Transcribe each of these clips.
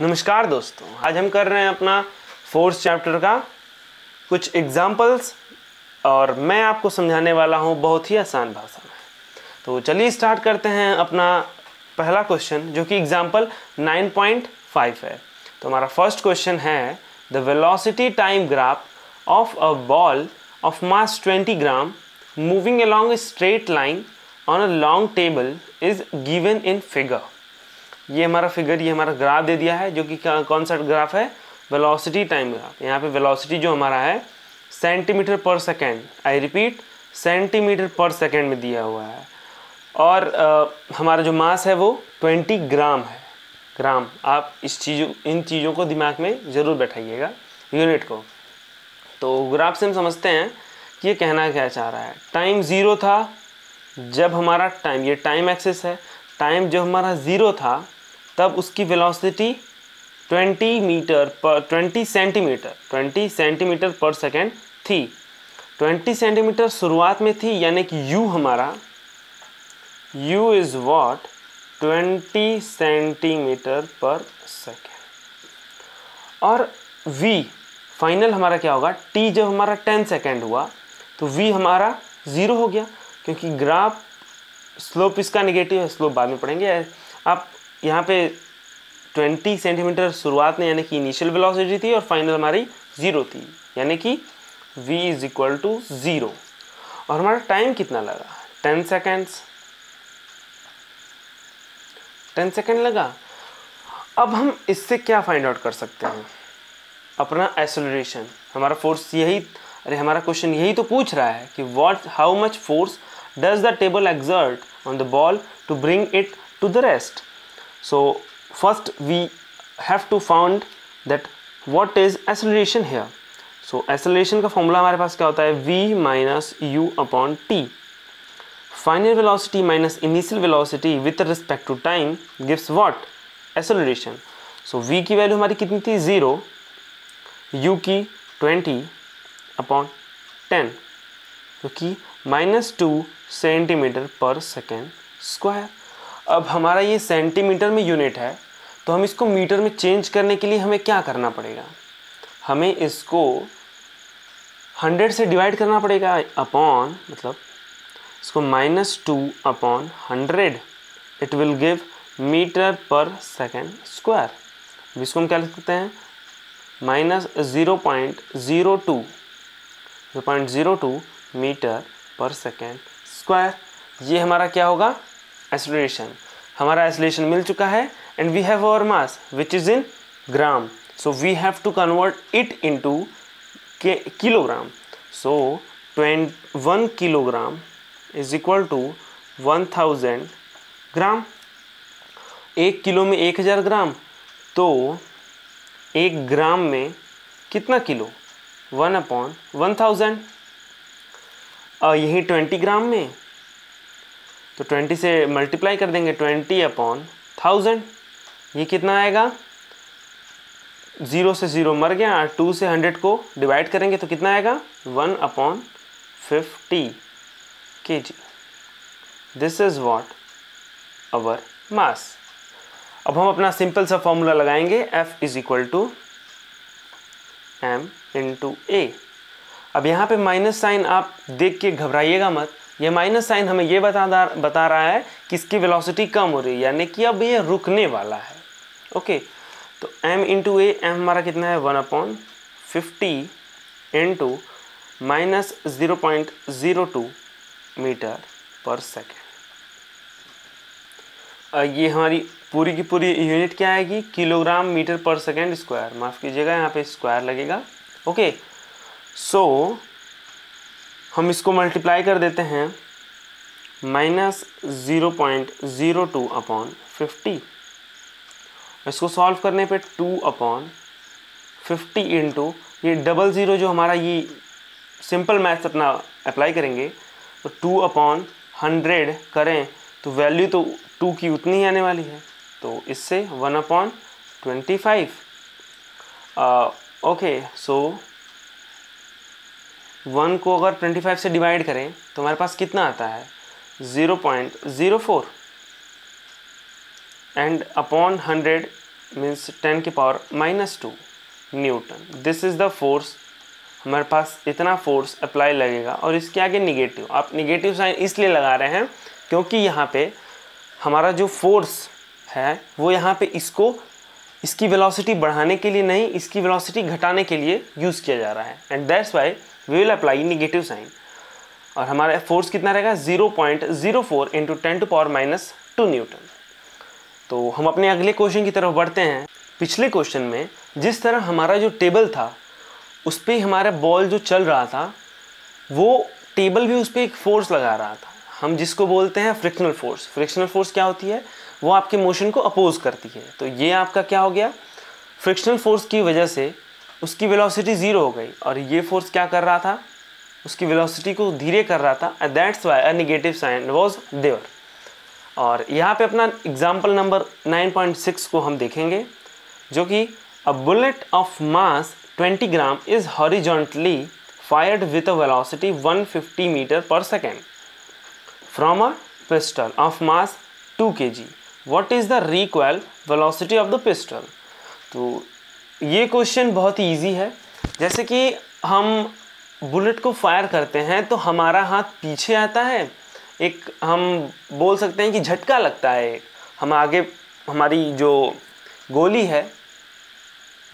नमस्कार दोस्तों, आज हम कर रहे हैं अपना फोर्थ चैप्टर का कुछ एग्जाम्पल्स और मैं आपको समझाने वाला हूँ बहुत ही आसान भाषा में। तो चलिए स्टार्ट करते हैं अपना पहला क्वेश्चन जो कि एग्ज़ाम्पल 9.5 है। तो हमारा फ़र्स्ट क्वेश्चन है the velocity time graph of a ball of mass 20 gram moving along a straight line on a long table is given in figure. ये हमारा फिगर ये हमारा ग्राफ दे दिया है जो कि कौन सा ग्राफ है? वेलोसिटी टाइम ग्राफ यहाँ पे वेलोसिटी जो हमारा है centimetre per second I repeat centimetre per second में दिया हुआ है। और आ, हमारा जो मास है वो 20 ग्राम है। ग्राम आप इस चीज़ों इन चीज़ों को दिमाग में ज़रूर बैठाइएगा यूनिट को। तो ग्राफ से हम समझते हैं कि ये कहना क्या चाह रहा है। टाइम ज़ीरो था जब हमारा टाइम ये टाइम एक्सेस है। टाइम जब हमारा ज़ीरो था तब उसकी वेलोसिटी 20 मीटर पर 20 सेंटीमीटर 20 सेंटीमीटर पर सेकेंड थी। 20 सेंटीमीटर शुरुआत में थी, यानी कि u हमारा, u is what 20 centimetre per second और v फाइनल हमारा क्या होगा? t जब हमारा 10 सेकेंड हुआ तो v हमारा ज़ीरो हो गया, क्योंकि ग्राफ स्लोप इसका नेगेटिव है स्लोप बाद में पढ़ेंगे। आप यहाँ पे 20 सेंटीमीटर शुरुआत में यानी कि इनिशियल वेलोसिटी थी और फाइनल हमारी ज़ीरो थी, यानी कि v is equal to zero और हमारा टाइम कितना लगा? 10 सेकेंड्स 10 सेकेंड लगा? अब हम इससे क्या फाइंड आउट कर सकते हैं? अपना एसोलरेशन हमारा फोर्स यही, अरे हमारा क्वेश्चन यही तो पूछ रहा है कि what how much force does the table exert on the ball to bring it to the rest so, first we have to found that what is acceleration here? So, acceleration का formula हमारे पास क्या होता है? V minus u upon t final velocity minus initial velocity with respect to time gives what acceleration so v की value हमारी कितनी थी? ज़ीरो u की ट्वेंटी अपॉन टेन जो कि minus two centimetre per second square अब हमारा ये सेंटीमीटर में यूनिट है तो हम इसको मीटर में चेंज करने के लिए हमें क्या करना पड़ेगा? हमें इसको हंड्रेड से डिवाइड करना पड़ेगा अपॉन मतलब इसको minus two upon hundred it will give metre per second square इसको हम क्या लिख सकते हैं? Minus zero point zero two zero point zero two metre per second square ये हमारा क्या होगा? एक्सलेशन हमारा एक्सलेशन मिल चुका है and we have our mass which is in gram so we have to convert it into kilogram so twenty one kilogram is equal to one thousand gram एक kilo में एक हज़ार ग्राम तो एक ग्राम में कितना kilo? One upon one thousand. यही twenty gram में. तो ट्वेंटी से मल्टीप्लाई कर देंगे ट्वेंटी अपॉन थाउज़ेंड। ये कितना आएगा? ज़ीरो से ज़ीरो मर गया और टू से हंड्रेड को डिवाइड करेंगे तो कितना आएगा? One upon fifty. K G this is what our mass अब हम अपना सिंपल सा फॉर्मूला लगाएँगे F is equal to M into A अब यहाँ पे माइनस साइन आप देख के घबराइएगा मत। ये माइनस साइन हमें ये बता बता रहा है कि इसकी वेलोसिटी कम हो रही है यानी कि अब ये रुकने वाला है। ओके तो m इंटू ए एम हमारा कितना है? One upon fifty into minus zero point zero two metre per second ये हमारी पूरी की पूरी यूनिट क्या आएगी? Kilogram metre per second square माफ़ कीजिएगा यहाँ पे स्क्वायर लगेगा। ओके सो so, हम इसको मल्टीप्लाई कर देते हैं minus zero point zero two upon fifty इसको सॉल्व करने पे टू अपॉन फिफ्टी इंटू ये डबल ज़ीरो जो हमारा ये सिंपल मैथ्स अपना अप्लाई करेंगे तो टू अपॉन हंड्रेड करें तो वैल्यू तो टू की उतनी ही आने वाली है। तो इससे one upon twenty five okay so one को अगर ट्वेंटी फाइव से डिवाइड करें तो हमारे पास कितना आता है? Zero point zero four. And upon hundred means ten के power minus two newton. This is the force. हमारे पास इतना फोर्स अप्लाई लगेगा और इसके आगे निगेटिव। आप निगेटिव साइन इसलिए लगा रहे हैं क्योंकि यहाँ पे हमारा जो फोर्स है, वो यहाँ पे इसको, इसकी वेलोसिटी बढ़ाने के लिए नहीं, इसकी वेलोसिटी घटाने के लिए यूज़ किया जा रहा है। And that's why we will apply negative sign और हमारा फोर्स कितना रहेगा? Zero point zero four into ten to power minus two newton तो हम अपने अगले क्वेश्चन की तरफ़ बढ़ते हैं। पिछले क्वेश्चन में जिस तरह हमारा जो टेबल था, उस पर हमारा बॉल जो चल रहा था, वो टेबल भी उस पर एक फोर्स लगा रहा था। हम जिसको बोलते हैं फ्रिक्शनल फोर्स फ्रिक्शनल फोर्स क्या होती है? वो आपके मोशन को अपोज करती है। तो ये आपका क्या हो गया? फ्रिक्शनल फोर्स की वजह से उसकी वेलोसिटी ज़ीरो हो गई। और ये फोर्स क्या कर रहा था? उसकी वेलोसिटी को धीरे कर रहा था and that's why a negative sign was there और यहाँ पे अपना एग्ज़ाम्पल नंबर 9.6 को हम देखेंगे, जो कि a bullet of mass 20 gram is horizontally fired with a velocity 150 meter per second from a pistol of mass 2 G what is the recoil velocity of the pistol तो ये क्वेश्चन बहुत ही easy है। जैसे कि हम बुलेट को fire करते हैं तो हमारा हाथ पीछे आता है। एक हम बोल सकते हैं कि झटका लगता है। हम आगे, हमारी जो गोली है,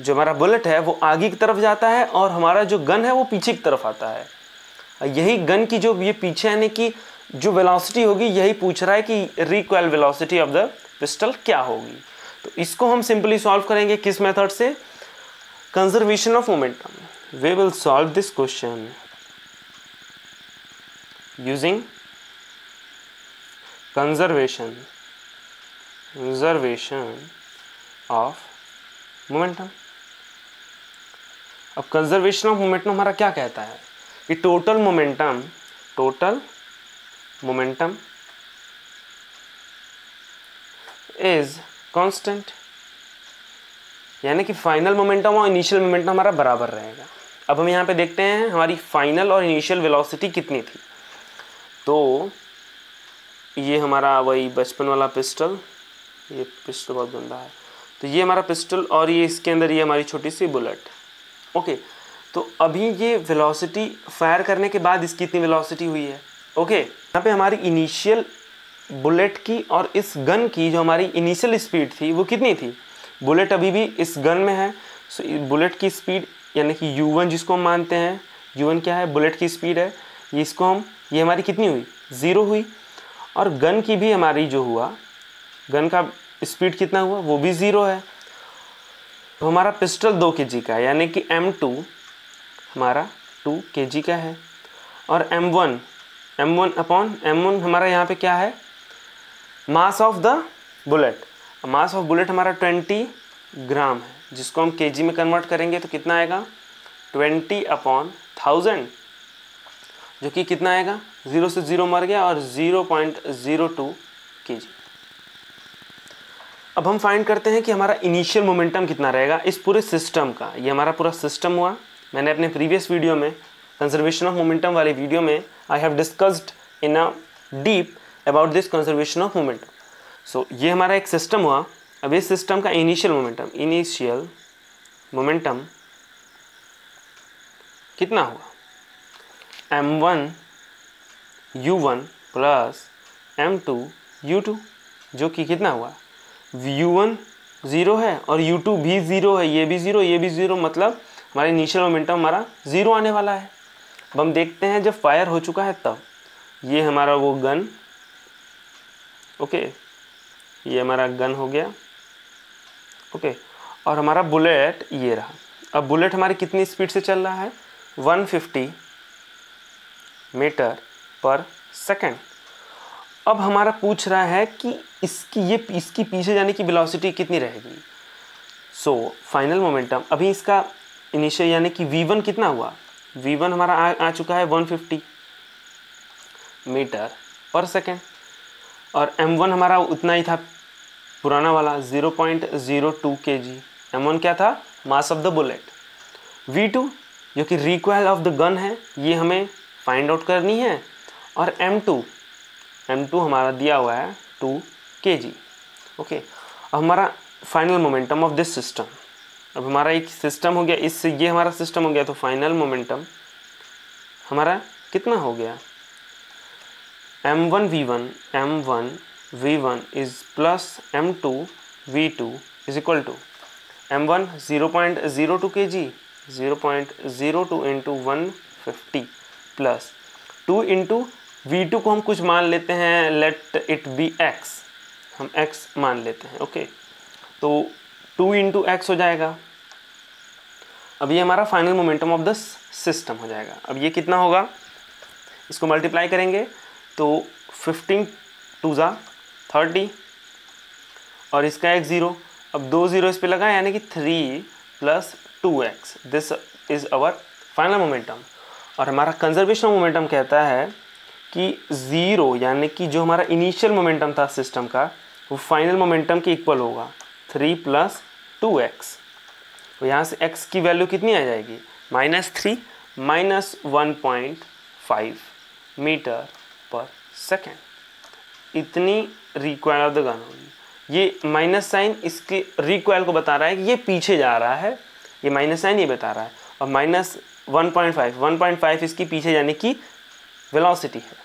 जो हमारा बुलेट है, वो आगे की तरफ़ जाता है और हमारा जो गन है, वो पीछे की तरफ़ आता है। यही गन की जो ये पीछे आने की जो वेलोसिटी होगी, यही पूछ रहा है कि recoil velocity of the pistol क्या होगी। तो इसको हम सिंपली सॉल्व करेंगे किस मेथड से? Conservation of momentum we will solve this question using conservation conservation of momentum अब कंजर्वेशन ऑफ़ मोमेंटम हमारा क्या कहता है? कि total momentum total momentum is constant यानी कि फाइनल मोमेंटम और इनिशियल मोमेंटम हमारा बराबर रहेगा। अब हम यहाँ पे देखते हैं हमारी फाइनल और इनिशियल वेलोसिटी कितनी थी। तो ये हमारा वही बचपन वाला पिस्टल ये पिस्टल बहुत गंदा है। तो ये हमारा पिस्टल और ये इसके अंदर ये हमारी छोटी सी बुलेट ओके तो अभी ये वेलोसिटी फायर करने के बाद इसकी इतनी वेलोसिटी हुई है। ओके यहाँ पे हमारी इनिशियल बुलेट की और इस गन की जो हमारी इनिशियल स्पीड थी, वो कितनी थी? बुलेट अभी भी इस गन में है। सो बुलेट की स्पीड, यानी कि u1 जिसको हम मानते हैं u1 क्या है? बुलेट की स्पीड है। ये इसको हम, ये हमारी कितनी हुई? ज़ीरो हुई। और गन की भी हमारी जो हुआ, गन का स्पीड कितना हुआ? वो भी ज़ीरो है। तो हमारा पिस्टल दो के का है, यानी कि एम टू हमारा टू के का है। और M one M one upon M one हमारा यहाँ पे क्या है? Mass of the bullet mass of bullet हमारा ट्वेंटी ग्राम है, जिसको हम के में कन्वर्ट करेंगे तो कितना आएगा? ट्वेंटी अपॉन थाउज़ेंड, जो कि कितना आएगा? ज़ीरो से ज़ीरो मर गया और zero point zero two K जी अब हम फाइंड करते हैं कि हमारा इनिशियल मोमेंटम कितना रहेगा इस पूरे सिस्टम का। ये हमारा पूरा सिस्टम हुआ। मैंने अपने प्रीवियस वीडियो में, कंजर्वेशन ऑफ़ मोमेंटम वाले वीडियो में I have discussed in a deep about this conservation of momentum so so, ये हमारा एक सिस्टम हुआ। अब इस सिस्टम का इनिशियल मोमेंटम इनिशियल मोमेंटम कितना हुआ? M one U one plus M two U two जो कि कितना हुआ? यू वन ज़ीरो है और यू टू भी ज़ीरो है। ये भी ज़ीरो ये भी ज़ीरो मतलब हमारा इनिशियल मोमेंटम हमारा ज़ीरो आने वाला है। अब हम देखते हैं जब फायर हो चुका है तब। ये हमारा वो गन ओके ये हमारा गन हो गया। ओके और हमारा बुलेट ये रहा। अब बुलेट हमारी कितनी स्पीड से चल रहा है? 150 मीटर पर सेकेंड। अब हमारा पूछ रहा है कि इसकी ये इसकी पीछे जाने की वेलोसिटी कितनी रहेगी? सो फाइनल मोमेंटम अभी इसका इनिशियल यानी कि v1 कितना हुआ? V1 हमारा आ, आ चुका है 150 मीटर पर सेकेंड। और m1 हमारा उतना ही था पुराना वाला 0.02 kg m1 क्या था? मास ऑफ़ द बुलेट v2 जो कि रिक्वायल ऑफ़ द गन है, ये हमें फाइंड आउट करनी है। और m2 m2 हमारा दिया हुआ है टू के जी ओके हमारा final momentum of this system अब हमारा एक सिस्टम हो गया, इससे ये हमारा सिस्टम हो गया तो फाइनल मोमेंटम हमारा कितना हो गया? M one V one M one V one is plus M two V two is equal to M one zero point zero two K G zero point zero two into one fifty plus two into V को हम कुछ मान लेते हैं let it be X हम X मान लेते हैं ओके तो टू इंटू एक्स हो जाएगा। अब ये हमारा final momentum of the system हो जाएगा। अब ये कितना होगा? इसको मल्टीप्लाई करेंगे तो फिफ्टीन टू ज़ा थर्टी और इसका एक ज़ीरो। अब दो ज़ीरो इस पर लगा यानी कि three plus two X. This is our final momentum और हमारा कंजर्वेशन मोमेंटम कहता है कि ज़ीरो, यानी कि जो हमारा इनिशियल मोमेंटम था सिस्टम का, वो फाइनल मोमेंटम के इक्वल होगा। Three plus two X. तो यहाँ से एक्स की वैल्यू कितनी आ जाएगी? Minus three, minus one point five meter per second. इतनी रिक्वायर ऑफ़ द गन ये माइनस साइन इसके रिक्वायल को बता रहा है कि ये पीछे जा रहा है, ये माइनस साइन ये बता रहा है। और minus one point five one point five इसकी पीछे जाने की वेलोसिटी है।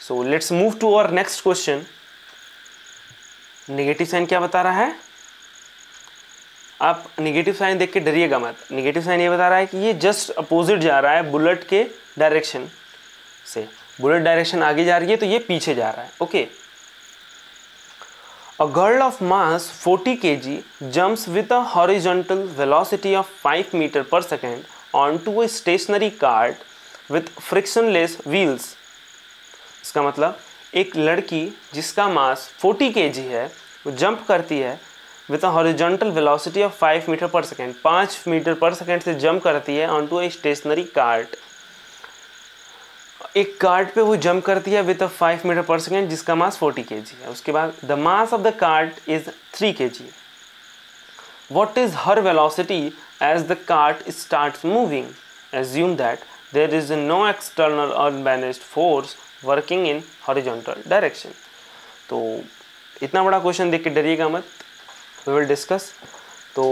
So let's move to our next question negative sign क्या बता रहा है? आप निगेटिव साइन देख के डरिएगा मत। नेगेटिव साइन ये बता रहा है कि ये जस्ट अपोजिट जा रहा है बुलेट के डायरेक्शन से। बुलेट डायरेक्शन आगे जा रही है तो ये पीछे जा रहा है। Okay a girl of mass 40 kg jumps with a horizontal velocity of 5 meter per second onto a stationary cart with frictionless wheels इसका मतलब एक लड़की जिसका मास 40 kg है वो जंप करती है with a horizontal velocity of 5 meter per second 5 meter per second से जंप करती है on to a stationery cart एक कार्ट पे वो जंप करती है with a 5 meter per second जिसका मास 40 के जी है। उसके बाद the mass of the cart is 3 K G what is her velocity as the cart start moving assume that there is no external unbalanced force working in horizontal direction तो इतना बड़ा question देख के डरिएगा मत। वी विल डिस्कस तो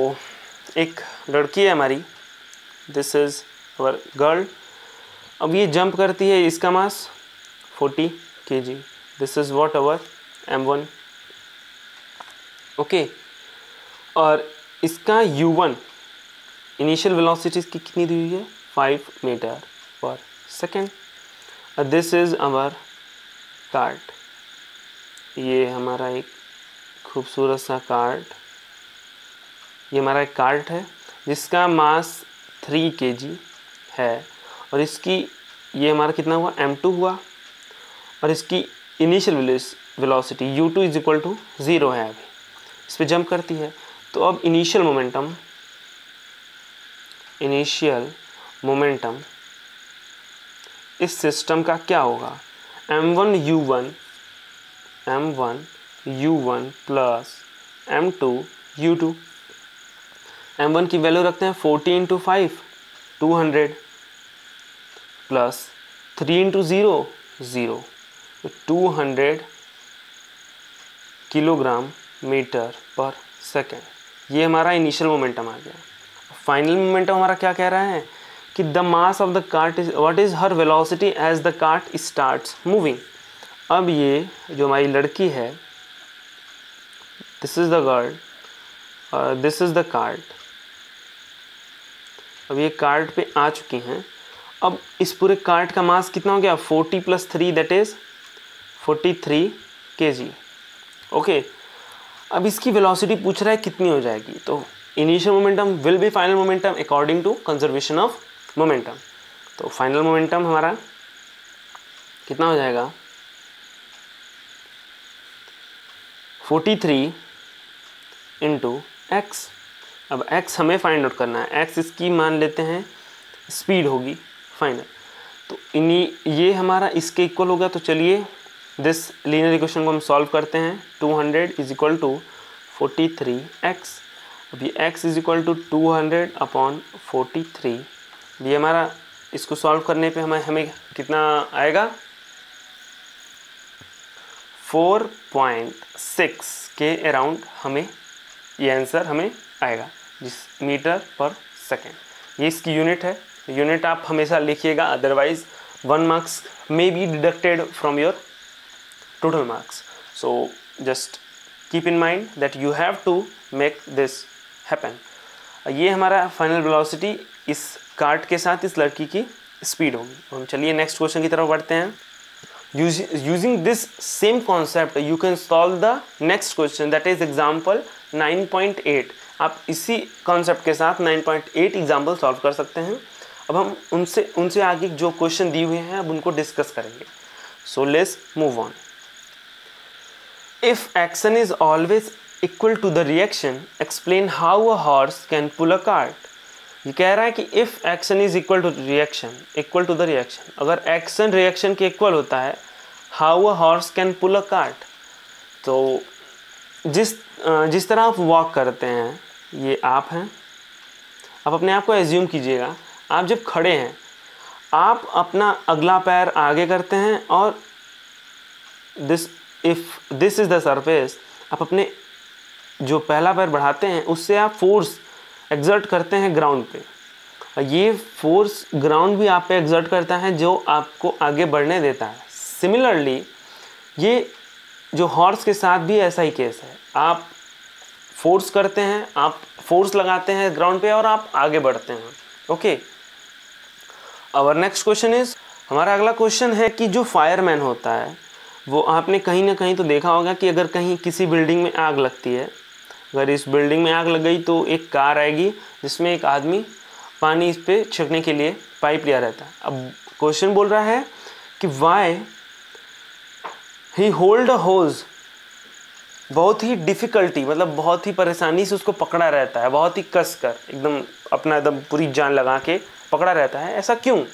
एक लड़की है हमारी। दिस इज़ अवर गर्ल अब ये जंप करती है इसका mass 40 K G this is what our M one okay और इसका यू वन इनिशियल वेलोसिटी की कितनी दी हुई है? फाइव मीटर पर सेकेंड और दिस इज़ अवर कार्ट ये हमारा एक खूबसूरत सा कार्ट ये हमारा एक कार्ट है, जिसका मास थ्री के जी है। और इसकी, ये हमारा कितना हुआ? एम टू हुआ। और इसकी initial velocity U two is equal to zero है अभी। इस पर जंप करती है। तो अब इनिशियल मोमेंटम इनिशियल मोमेंटम इस सिस्टम का क्या होगा? M one U one M one U one plus M two U two M one की वैल्यू रखते हैं forty into five two hundred plus three into zero zero two hundred kilogram meter per second. ये हमारा initial momentum आ गया। Final momentum हमारा क्या कह रहा है? कि the mass of the cart is what is her velocity as the cart starts moving अब ये जो हमारी लड़की है this is the girl this is the cart अब ये कार्ड पे आ चुकी हैं। अब इस पूरे कार्ड का मास कितना हो गया? 40 plus three that is 43 three K G okay अब इसकी वेलोसिटी पूछ रहा है कितनी हो जाएगी? तो initial momentum will be final momentum according to conservation of momentum तो फाइनल मोमेंटम हमारा कितना हो जाएगा? 43 इंटू एक्स अब एक्स हमें फाइंड आउट करना है। एक्स इसकी मान लेते हैं स्पीड होगी। फाइनल तो इन्हीं, ये हमारा इसके इक्वल होगा तो चलिए दिस लीनियर इक्वेशन को हम सॉल्व करते हैं। 200 hundred is equal to forty three X ये X is equal to two hundred upon forty three ये हमारा, इसको सॉल्व करने पे हमें हमें कितना आएगा? 4.6 के अराउंड हमें, ये आंसर हमें आएगा, जिस मीटर पर सेकेंड ये इसकी यूनिट है। यूनिट आप हमेशा लिखिएगा otherwise one marks may be deducted from your total marks so just keep in mind that you have to make this happen ये हमारा फाइनल वेलोसिटी इस कार्ट के साथ इस लड़की की स्पीड होगी। हम चलिए नेक्स्ट क्वेश्चन की तरफ़ बढ़ते हैं। Using this same concept, you can solve the next question, that is example 9.8 आप इसी कॉन्सेप्ट के साथ 9.8 एग्ज़ाम्पल सॉल्व कर सकते हैं। अब हम उनसे उनसे आगे जो क्वेश्चन दिए हुए हैं, अब उनको डिस्कस करेंगे। So let's move on if action is always equal to the reaction explain how a horse can pull a cart ये कह रहा है कि if action is equal to reaction equal to the reaction अगर action reaction के equal होता है how a horse can pull a cart तो जिस जिस तरह आप वॉक करते हैं, ये आप हैं। आप अपने आप को एज्यूम कीजिएगा। आप जब खड़े हैं, आप अपना अगला पैर आगे करते हैं और this if this is the surface आप अपने जो पहला पैर बढ़ाते हैं, उससे आप फोर्स एग्जर्ट करते हैं ग्राउंड पे। ये फोर्स ग्राउंड भी आप पे एग्जर्ट करता है, जो आपको आगे बढ़ने देता है। सिमिलरली ये जो हॉर्स के साथ भी ऐसा ही केस है। आप फोर्स करते हैं, आप फोर्स लगाते हैं ग्राउंड पे और आप आगे बढ़ते हैं। Okay our next question is हमारा अगला क्वेश्चन है कि जो फायरमैन होता है, वो आपने कहीं ना कहीं तो देखा होगा कि अगर कहीं किसी बिल्डिंग में आग लगती है, अगर इस बिल्डिंग में आग लग गई तो एक कार आएगी, जिसमें एक आदमी पानी इस पर छिड़कने के लिए पाइप लिया रहता है। अब क्वेश्चन बोल रहा है कि वाई ही होल्ड अ होज बहुत ही डिफ़िकल्टी मतलब बहुत ही परेशानी से उसको पकड़ा रहता है, बहुत ही कस कर एकदम अपना एकदम पूरी जान लगा के पकड़ा रहता है। ऐसा क्यों?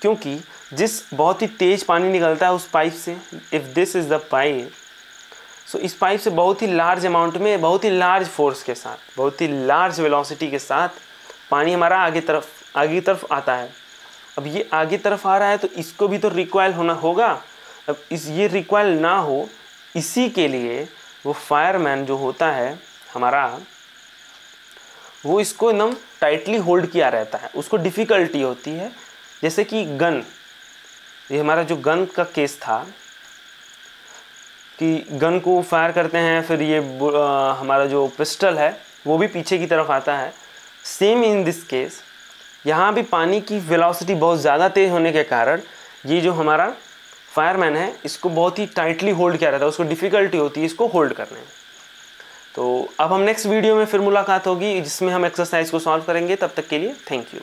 क्योंकि जिस बहुत ही तेज़ पानी निकलता है उस पाइप से if this is the pipe so इस पाइप से बहुत ही लार्ज अमाउंट में, बहुत ही लार्ज फोर्स के साथ, बहुत ही लार्ज वेलोसिटी के साथ पानी हमारा आगे तरफ़, आगे की तरफ़ आता है। अब ये आगे तरफ़ आ रहा है तो इसको भी तो रिक्वायल होना होगा। अब इस, ये रिक्वायर ना हो, इसी के लिए वो फायरमैन जो होता है, हमारा वो इसको एकदम टाइटली होल्ड किया रहता है। उसको डिफ़िकल्टी होती है। जैसे कि गन ये हमारा जो गन का केस था कि गन को फायर करते हैं फिर ये आ, हमारा जो पिस्टल है वो भी पीछे की तरफ़ आता है। सेम इन दिस केस यहाँ भी पानी की वेलोसिटी बहुत ज़्यादा तेज़ होने के कारण ये जो हमारा फायरमैन है इसको बहुत ही टाइटली होल्ड किया रहता है। उसको डिफ़िकल्टी होती है इसको होल्ड करने में। तो अब हम नेक्स्ट वीडियो में फिर मुलाकात होगी, जिसमें हम एक्सरसाइज को सॉल्व करेंगे। तब तक के लिए थैंक यू